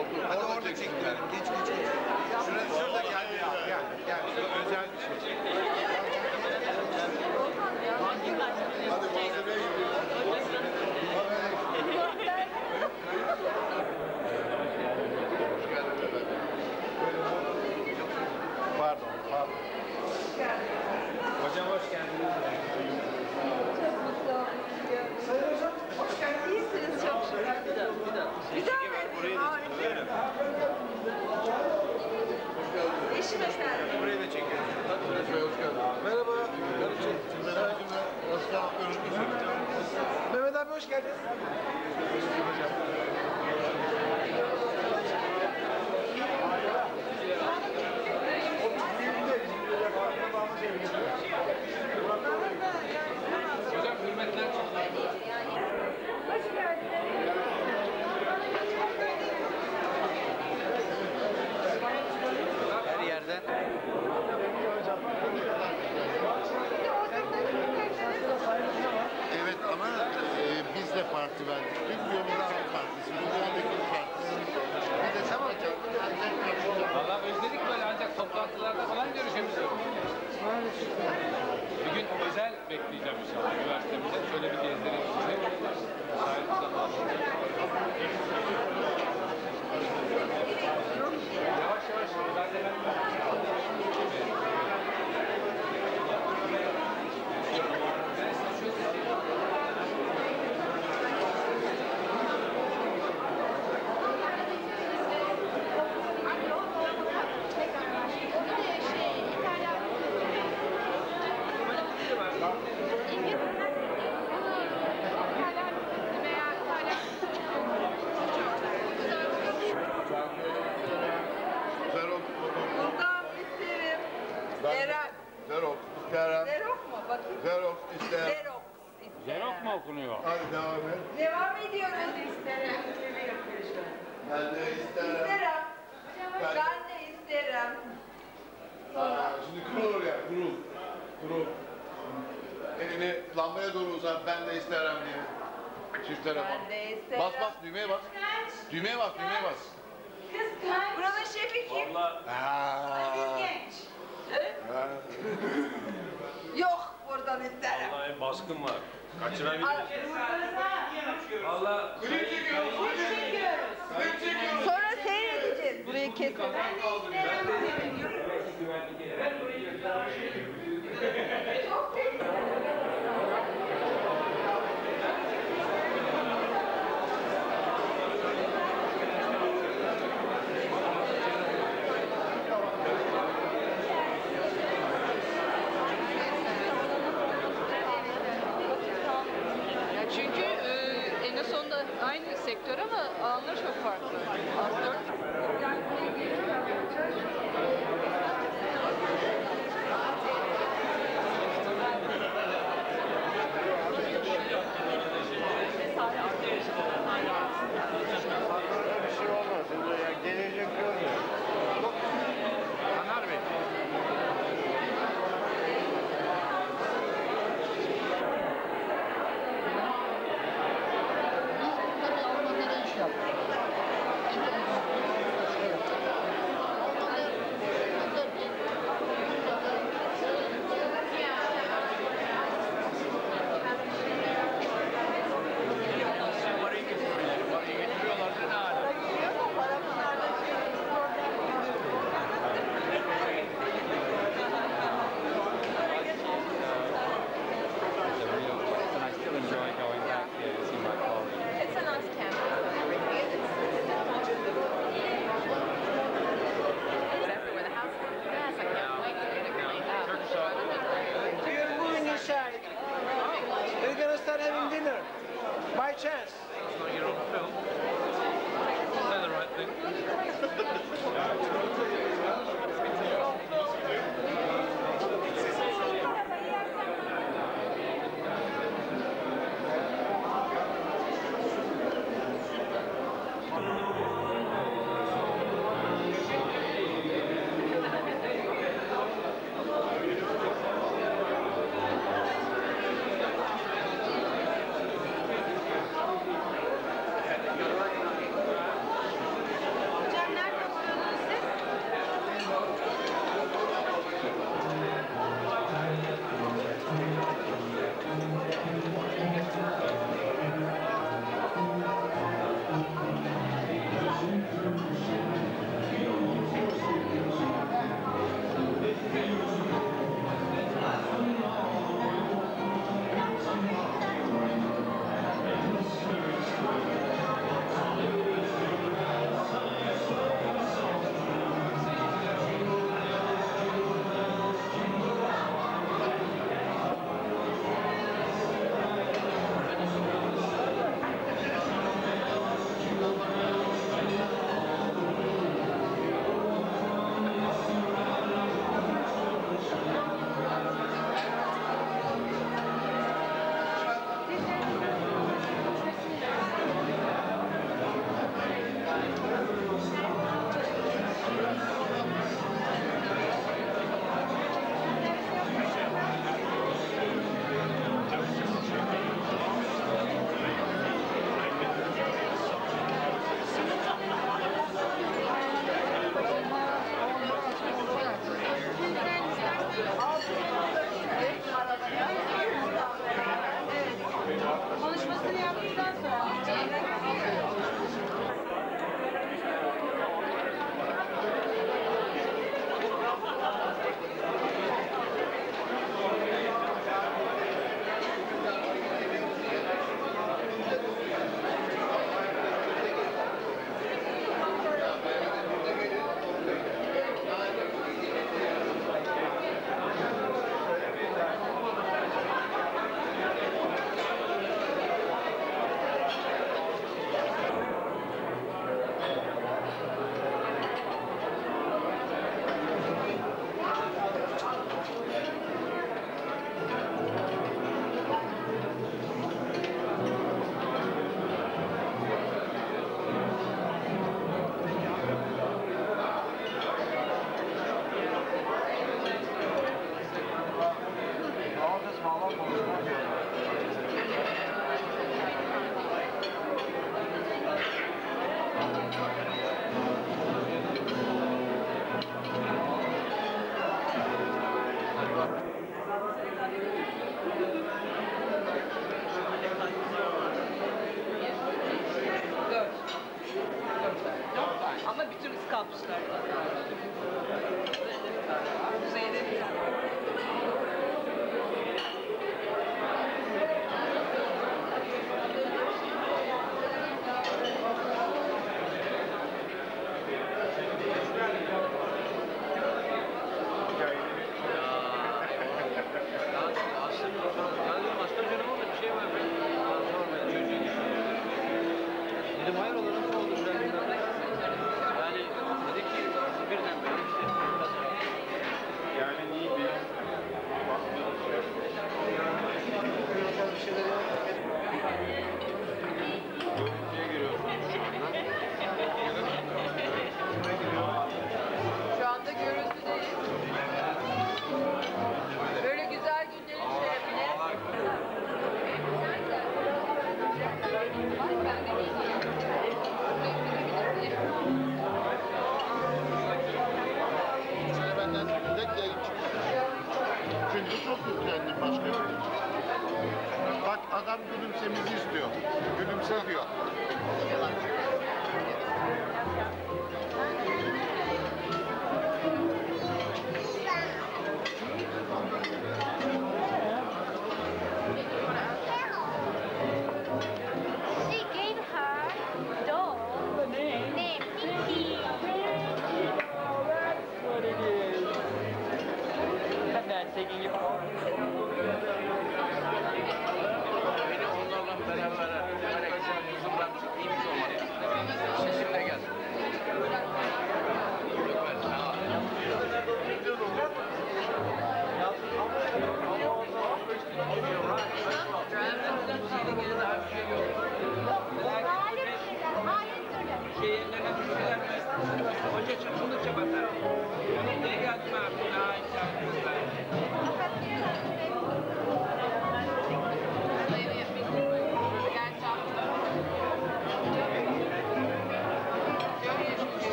Otur. Hadi orada çektirelim. Geç geç geç. Şurada şurada gel ya. Gel gel. Özel bir şey. Bekleyeceğim inşallah üniversitemizde. Şöyle bir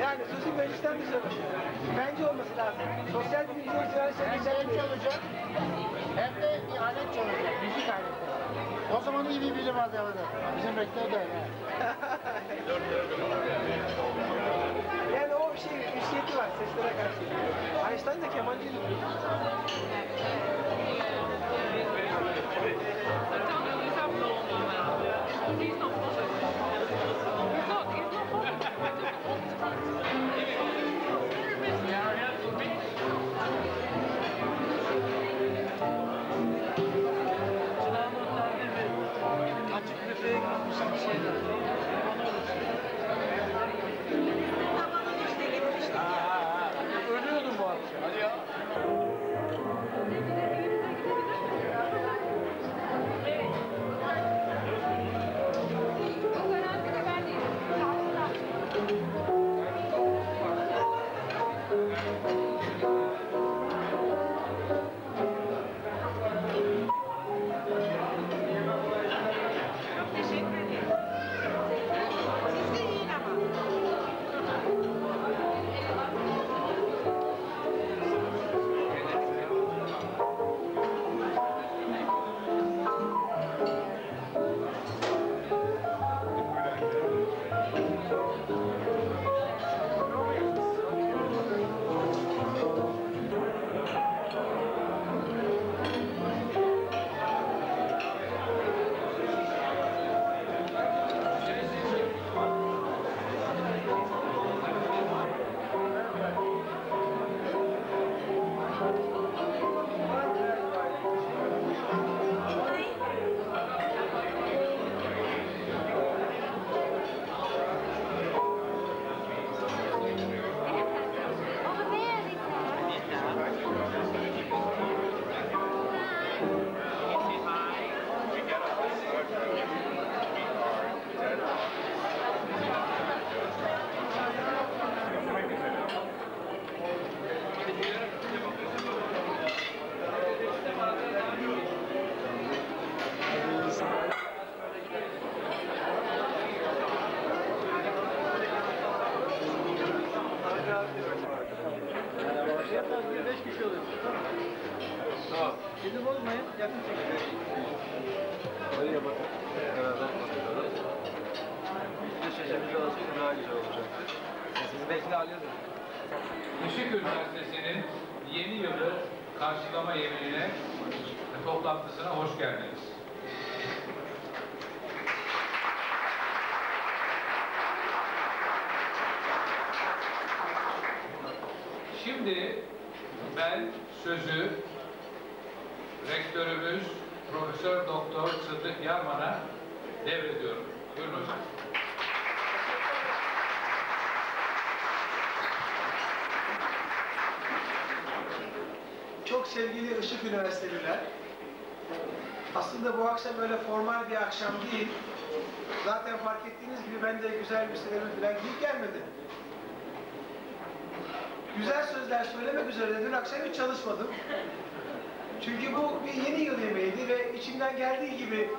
Yani sosyal meclisten dışarı. Bence olması lazım. kaynak çalışıyor, bilgi kaynakları. O zaman iyi bir bilim adamı da. Bizim rektör de öyle. yani o şey, üstiyeti var seslere karşı. Einstein de kemancıydı. He's not bothered. Look, he's not bothered. Bir de sesimizi alsak daha güzel olacak. Sesimizi belki de alıyoruz. Işık Üniversitesi'nin yeni yılı karşılama yemeğine toplantısına hoş geldiniz. Şimdi ben sözü rektörümüz Profesör Doktor Sıddık Yarman'a devrediyorum. Buyurun hocam. Çok sevgili Işık Üniversiteliler, aslında bu akşam öyle formal bir akşam değil. Zaten fark ettiğiniz gibi ben de güzel bir sinema falan giyip gelmedim. Güzel sözler söylemek üzere dün akşam hiç çalışmadım. Çünkü bu bir yeni yıl yemeğiydi ve içimden geldiği gibi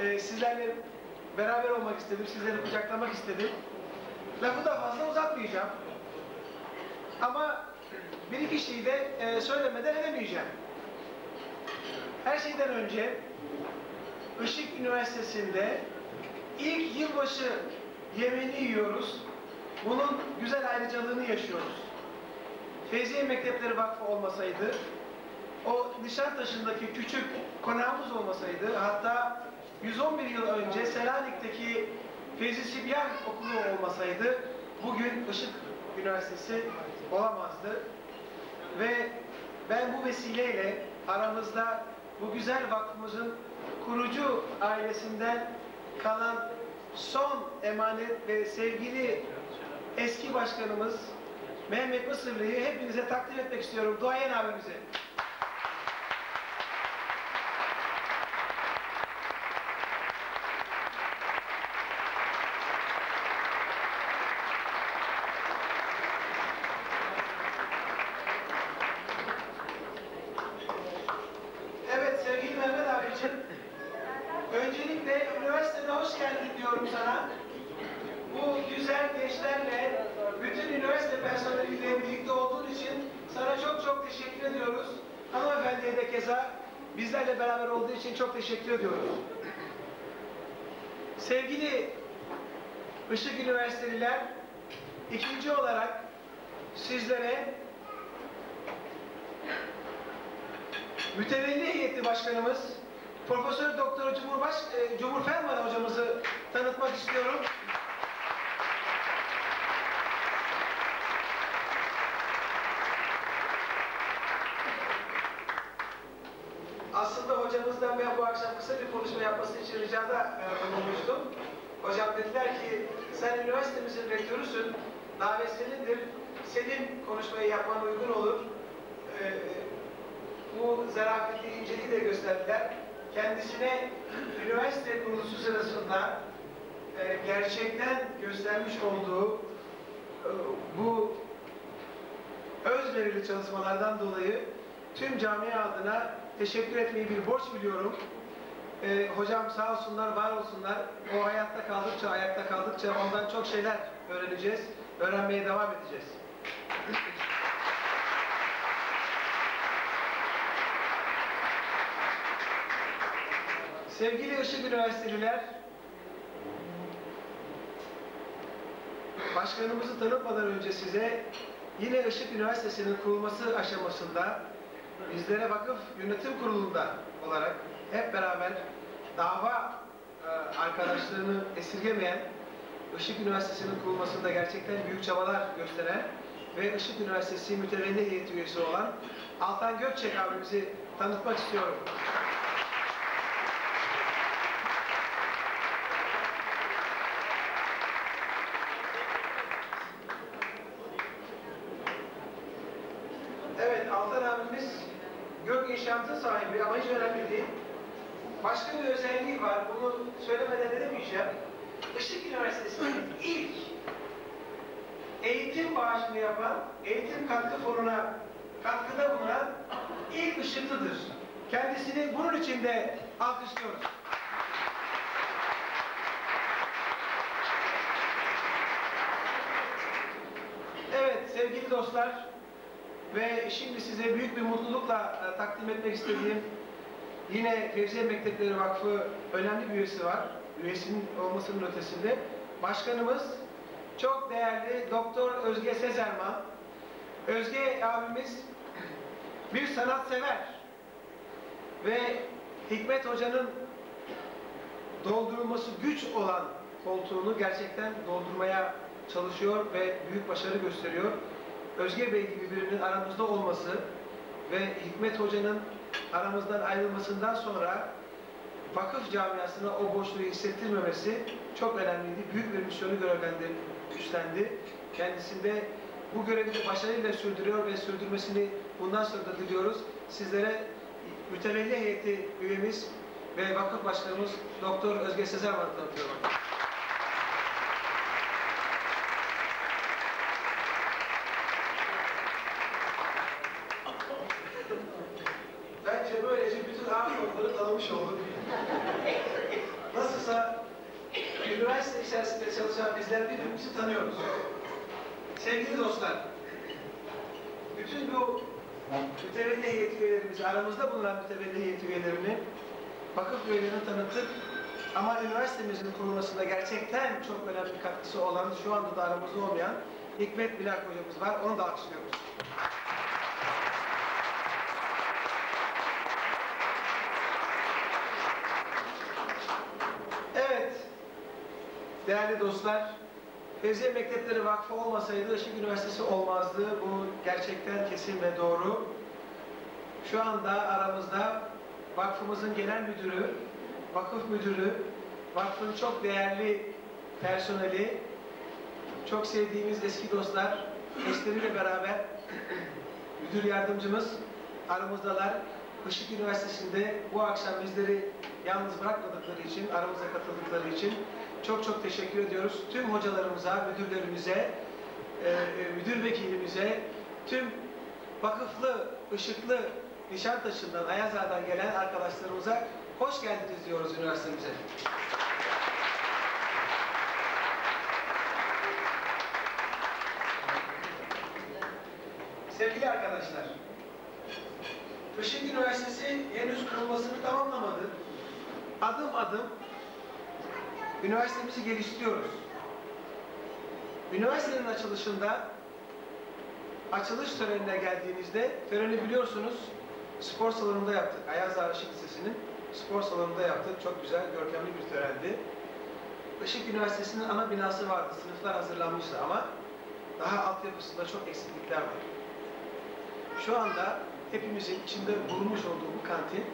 e, sizlerle beraber olmak istedim, sizleri kucaklamak istedim. Lafı da fazla uzatmayacağım. Ama bir iki şeyi de e, söylemeden edemeyeceğim. Her şeyden önce Işık Üniversitesi'nde ilk yılbaşı yemeğini yiyoruz. Bunun güzel ayrıcalığını yaşıyoruz. Feyziye Mektepleri Vakfı olmasaydı, o Nişantaşı'ndaki küçük konağımız olmasaydı, hatta 111 yıl önce Selanik'teki Feyzi Sibyan Okulu olmasaydı, bugün Işık Üniversitesi olamazdı. Ve ben bu vesileyle aramızda bu güzel vakfımızın kurucu ailesinden kalan son emanet ve sevgili eski başkanımız Mehmet Mısırlı'yı hepinize takdim etmek istiyorum. Duayen abimize. Evet sevgili Mehmet abicim. Öncelikle üniversitede hoş geldin diyorum sana. Bu güzel gençlerle bütün üniversite personeliyle birlikte olduğun için sana çok çok teşekkür ediyoruz. Hanımefendiye de keza bizlerle beraber olduğu için çok teşekkür ediyoruz. Sevgili Işık Üniversiteliler, ikinci olarak sizlere Mütevelli heyeti başkanımız Profesör Doktor Cumhurbaş e, Cumhur Ferman hocamızı tanıtmak istiyorum. Aslında hocamızdan ben bu akşam kısa bir konuşma yapması için ricada e, bulunmuştum. Hocam dediler ki sen üniversitemizin rektörüsün, davet senindir, senin konuşmayı yapman uygun olur. E, bu zarafeti, inceliği de gösterdiler. Kendisine üniversite kurulusu sırasında e, gerçekten göstermiş olduğu e, bu özverili çalışmalardan dolayı tüm camia adına teşekkür etmeyi bir borç biliyorum. E, hocam sağ olsunlar, var olsunlar. O hayatta kaldıkça, ayakta kaldıkça ondan çok şeyler öğreneceğiz. Öğrenmeye devam edeceğiz. Sevgili Işık Üniversiteliler, başkanımızı tanıtmadan önce size yine Işık Üniversitesi'nin kurulması aşamasında bizlere vakıf yönetim kurulunda olarak hep beraber dava e, arkadaşlığını esirgemeyen Işık Üniversitesi'nin kurulmasında gerçekten büyük çabalar gösteren ve Işık Üniversitesi mütevelli heyeti üyesi olan Altan Gökçek abimizi tanıtmak istiyorum. Evet, Altan abimiz gök inşaatı sahibi ama hiç önemli değil. Başka bir özelliği var, bunu söylemeden edemeyeceğim. Işık Üniversitesi'nin ilk eğitim bağışını yapan, katkı fonuna katkıda bulunan ilk ışıklıdır. Kendisini bunun için de alkışlıyoruz. Evet sevgili dostlar, Ve şimdi size büyük bir mutlulukla e, takdim etmek istediğim yine Fevziye Mektepleri Vakfı önemli bir üyesi var. Üyesinin olmasının ötesinde. Başkanımız çok değerli Doktor Özge Sezerman. Özge abimiz bir sanatsever ve Hikmet Hoca'nın doldurulması güç olan koltuğunu gerçekten doldurmaya çalışıyor ve büyük başarı gösteriyor. Özge Bey gibi birinin aramızda olması ve Hikmet Hoca'nın aramızdan ayrılmasından sonra vakıf camiasına o boşluğu hissettirmemesi çok önemliydi. Büyük bir misyonu görevlendi, üstlendi. Kendisinde bu görevi de başarıyla sürdürüyor ve sürdürmesini bundan sonra da diliyoruz. Sizlere mütevelli heyeti üyemiz ve vakıf başkanımız Doktor Özge Sezerman'ı tanıtıyorum. Heyet üyelerimizi, aramızda bulunan mütevelli heyet üyelerini vakıf üyelerini tanıttık. Ama üniversitemizin kurulmasında gerçekten çok önemli katkısı olan, şu anda da aramızda olmayan Hikmet Bilal hocamız var. Onu da alkışlıyoruz. Evet, değerli dostlar, Fevziye Mektepleri Vakfı olmasaydı Işık Üniversitesi olmazdı. Bu gerçekten kesin ve doğru. Şu anda aramızda vakfımızın genel müdürü, vakıf müdürü, vakfın çok değerli personeli, çok sevdiğimiz eski dostlar, eşleriyle beraber müdür yardımcımız aramızdalar. Işık Üniversitesi'nde bu akşam bizleri yalnız bırakmadıkları için, aramıza katıldıkları için çok çok teşekkür ediyoruz. Tüm hocalarımıza, müdürlerimize, e, e, müdür vekilimize, tüm vakıflı, ışıklı Nişantaşı'ndan, Ayazağa'dan gelen arkadaşlarımıza hoş geldiniz diyoruz üniversitemize. Sevgili arkadaşlar, Işık Üniversitesi henüz kurulmasını tamamlamadı. Adım adım üniversitemizi geliştiriyoruz. Üniversitenin açılışında açılış törenine geldiğinizde töreni biliyorsunuz spor salonunda yaptık. Ayaz Ağa Lisesi'nin spor salonunda yaptık. Çok güzel, görkemli bir törendi. Işık Üniversitesi'nin ana binası vardı. Sınıflar hazırlanmıştı ama daha altyapısında çok eksiklikler var. Şu anda hepimizin içinde bulunmuş olduğu bu kantin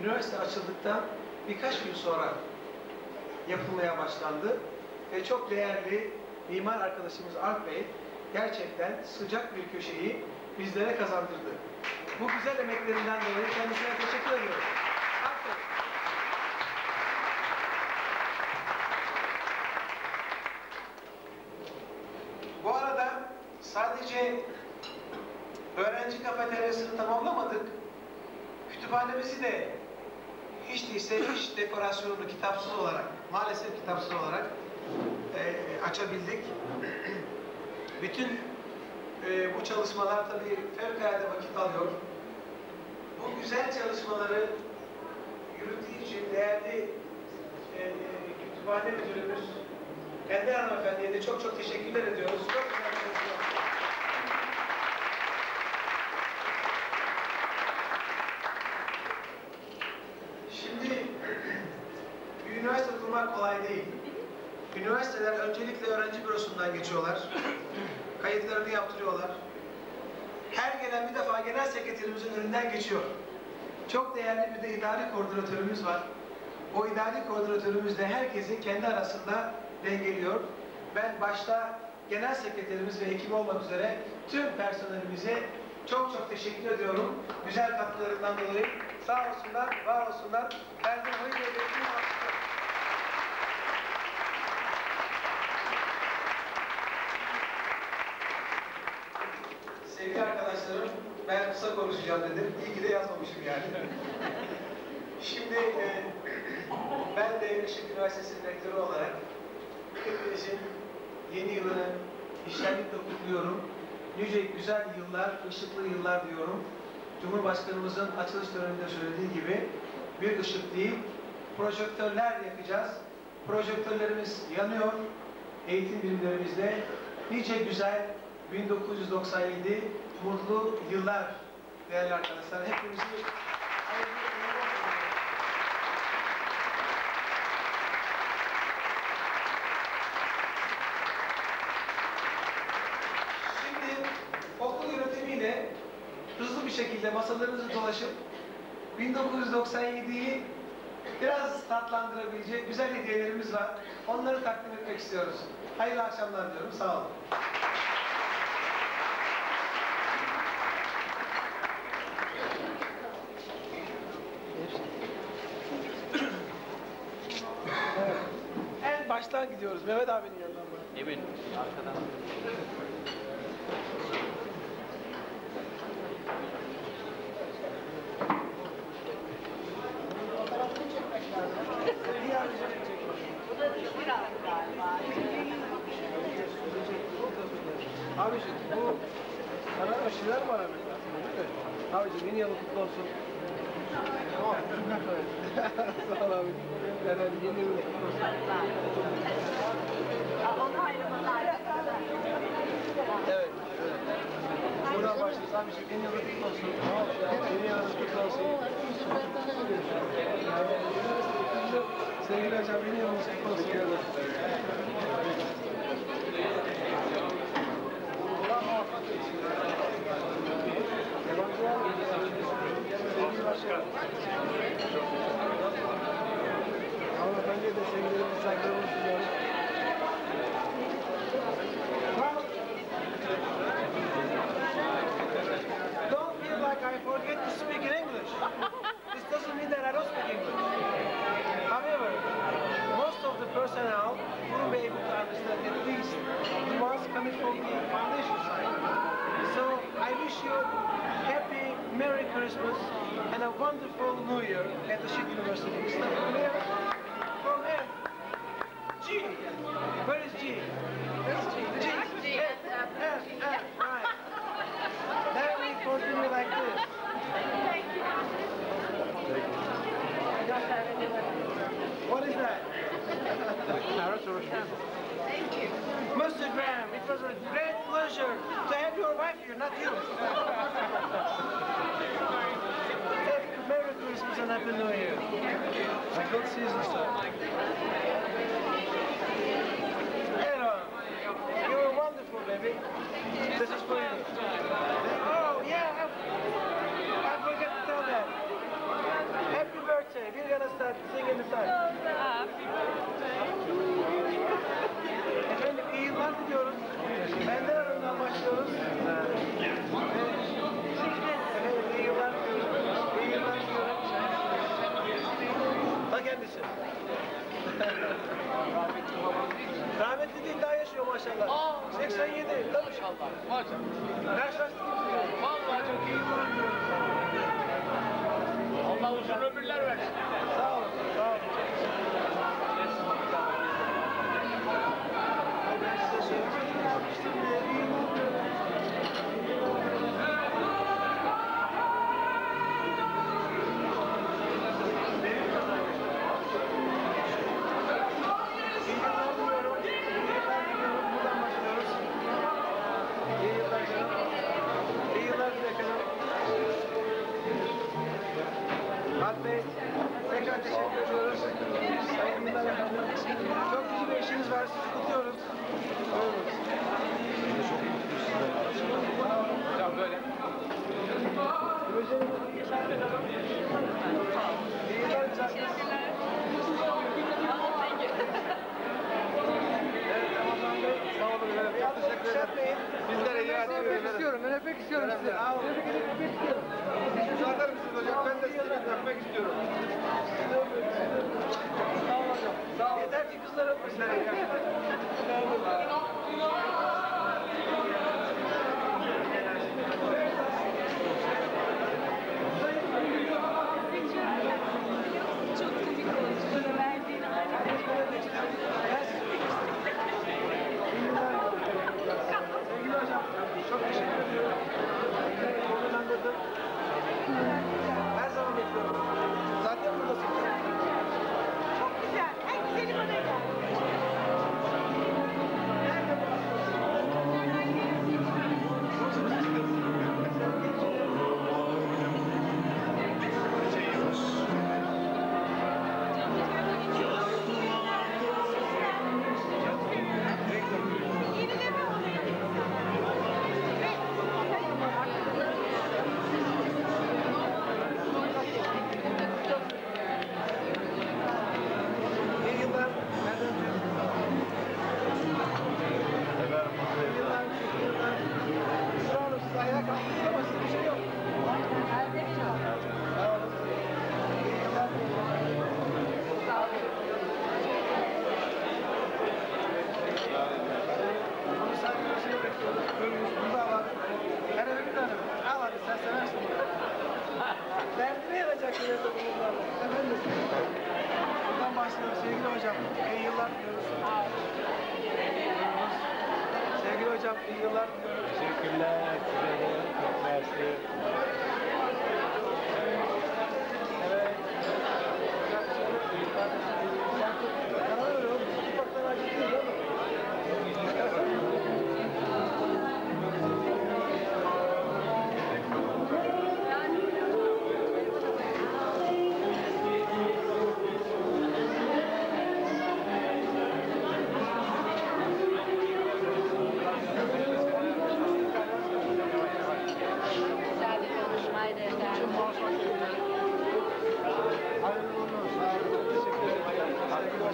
üniversite açıldıktan birkaç gün sonra yapılmaya başlandı ve çok değerli mimar arkadaşımız Alp Bey gerçekten sıcak bir köşeyi bizlere kazandırdı. Bu güzel emeklerinden dolayı kendisine teşekkür ediyorum. Bu arada sadece öğrenci kafeteryasını tamamlamadık. Kütüphanemizi de hiç değilse hiç dekorasyonunu kitapsız olarak, maalesef kitapsız olarak e, açabildik. Bütün e, bu çalışmalar tabii fevkalade vakit alıyor. Bu güzel çalışmaları yürüttüğü için değerli e, e, kütüphane müdürümüz Ender Hanımefendi'ye de çok çok teşekkürler ediyoruz. Çok güzel çalışmalar. Şimdi bir üniversite kurmak kolay değil. Üniversiteler öncelikle öğrenci bürosundan geçiyorlar. Kayıtlarını yaptırıyorlar. Her gelen bir defa genel sekreterimizin önünden geçiyor. Çok değerli bir de idari koordinatörümüz var. O idari koordinatörümüz de herkesin kendi arasında dengeliyor. Ben başta genel sekreterimiz ve ekip olmak üzere tüm personelimize çok çok teşekkür ediyorum. Güzel katkılarından dolayı. Sağ olsunlar, var olsunlar. Erdem alkışlar. Sevgili arkadaşlarım, ben kısa konuşacağım dedim. İyi ki de yazmamışım yani. Şimdi e, ben de Işık Üniversitesi rektörü olarak hepinizin yeni yılını iştenlikle kutluyorum. nice güzel yıllar, ışıklı yıllar diyorum. Cumhurbaşkanımızın açılış töreninde söylediği gibi bir ışık değil, projektörler yakacağız. Projektörlerimiz yanıyor eğitim birimlerimizde. Nice güzel 1997 mutlu yıllar değerli arkadaşlar. Hepinizi. Şimdi okul yönetimiyle hızlı bir şekilde masalarınızı dolaşıp 1997'yi biraz tatlandırabilecek güzel hediyelerimiz var. Onları takdim etmek istiyoruz. Hayırlı akşamlar diyorum. Sağ olun. Evet. En baştan gidiyoruz. Mehmet abinin yanından. bak. Emin. Arkadan. Abiciğim bu sana aşılar mı aramak lazım değil mi? Abiciğim yeni yılın kutlu olsun. Oh, Sağ ol abi. Yeni olsun. Evet. Buradan başlıyoruz abiciğim yeni yılın kutlu olsun. Yeni yılın kutlu olsun. Sevgili hocam yeni yılın kutlu olsun. Wonderful New Year at the Shit University. Mr. Clear? From M. G. Where is G? Where's G? G. F, F, F, right. Then we continue like this. What is that? Thank you. Mr. Graham, it was a great pleasure to have your wife here, not you. And Happy New Year. A good season, sir. Hello. You were wonderful, baby. This is for you. Oh, yeah. I, I forgot to tell that. Happy birthday. We're gonna start singing the song. Efendim iyi yıllar diliyoruz. Benden Hanım'dan başlıyoruz. Rahmetli değil daha yaşıyor maşallah. 87. Tabii. Maşallah. Karşılaştık. Vallahi çok iyi. Allah uzun ömürler versin. Sağ olun. Sağ olun. Ben size söylemedim Çok komik oldu. Verdiğin Sevgili hocam,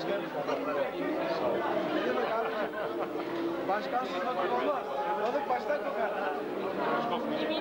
Sağ olun. Başkansız balık olmaz. Balık baştan kokar. Baş kokmayacak.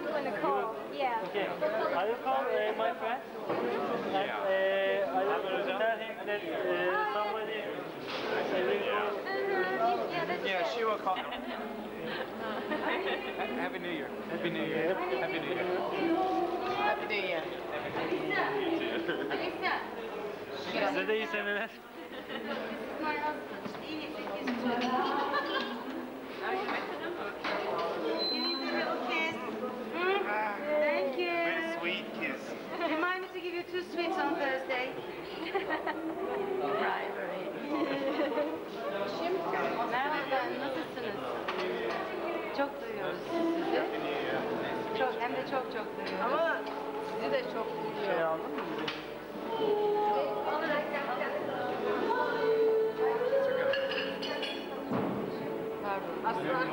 I'm, I'm going to call. Yeah. Okay. I will call uh, my friend and uh, I will tell him that uh, somebody will call. Uh-huh. Yeah, Yeah, she will call. Happy New Year. Happy New Year. Happy New Year. Happy New Year. Alisa. Alisa. Size de iyi seneler. My husband. He is me to give you two sweets on Thursday. Bribery. Merhaba, nasılsınız? Çok duyuyoruz sizi. Çok, hem de çok çok duyuyoruz. Ama sizi de çok duyuyor. Şey aldın mı? Aslan.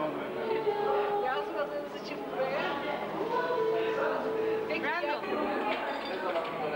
Yazmadığınız için buraya. Randall. Thank you.